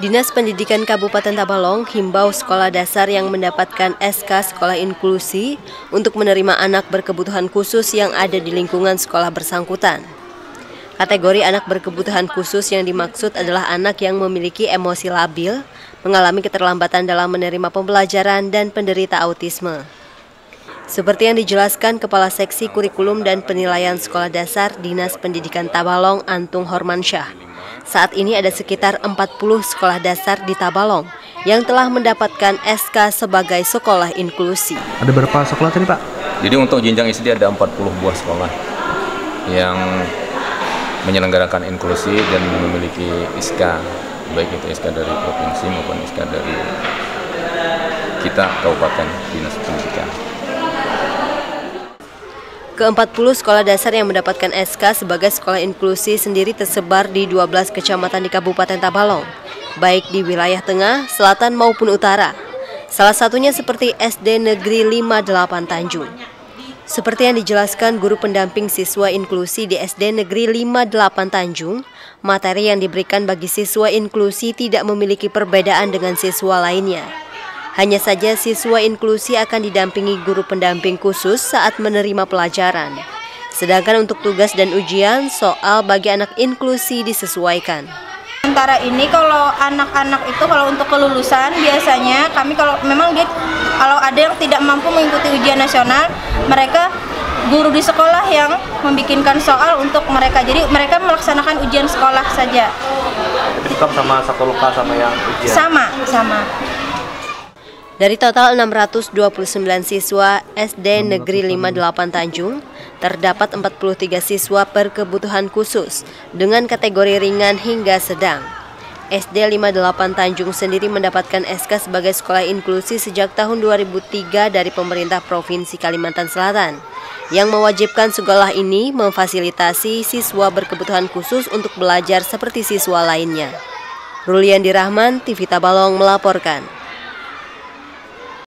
Dinas Pendidikan Kabupaten Tabalong himbau sekolah dasar yang mendapatkan SK Sekolah Inklusi untuk menerima anak berkebutuhan khusus yang ada di lingkungan sekolah bersangkutan. Kategori anak berkebutuhan khusus yang dimaksud adalah anak yang memiliki emosi labil, mengalami keterlambatan dalam menerima pembelajaran, dan penderita autisme. Seperti yang dijelaskan Kepala Seksi Kurikulum dan Penilaian Sekolah Dasar Dinas Pendidikan Tabalong Antung Hormansyah saat ini ada sekitar 40 sekolah dasar di Tabalong yang telah mendapatkan SK sebagai sekolah inklusi. Ada berapa sekolah tadi Pak? Jadi untuk jenjang SD ada 40 buah sekolah yang menyelenggarakan inklusi dan memiliki SK baik itu SK dari provinsi maupun SK dari kita Kabupaten Dinas Pendidikan. Ke-40 sekolah dasar yang mendapatkan SK sebagai sekolah inklusi sendiri tersebar di 12 kecamatan di Kabupaten Tabalong, baik di wilayah tengah, selatan maupun utara. Salah satunya seperti SD Negeri 58 Tanjung. Seperti yang dijelaskan guru pendamping siswa inklusi di SD Negeri 58 Tanjung, materi yang diberikan bagi siswa inklusi tidak memiliki perbedaan dengan siswa lainnya. Hanya saja siswa inklusi akan didampingi guru pendamping khusus saat menerima pelajaran. Sedangkan untuk tugas dan ujian, soal bagi anak inklusi disesuaikan. Antara ini kalau anak-anak itu kalau untuk kelulusan biasanya kami kalau memang dia kalau ada yang tidak mampu mengikuti ujian nasional, mereka guru di sekolah yang membikinkan soal untuk mereka. Jadi mereka melaksanakan ujian sekolah saja. Tetap sama satu luka sama yang ujian. Sama, sama. Dari total 629 siswa SD Negeri 58 Tanjung, terdapat 43 siswa berkebutuhan khusus dengan kategori ringan hingga sedang. SD 58 Tanjung sendiri mendapatkan SK sebagai sekolah inklusi sejak tahun 2003 dari pemerintah Provinsi Kalimantan Selatan yang mewajibkan sekolah ini memfasilitasi siswa berkebutuhan khusus untuk belajar seperti siswa lainnya. Rulian Dirahman, TV Tabalong melaporkan.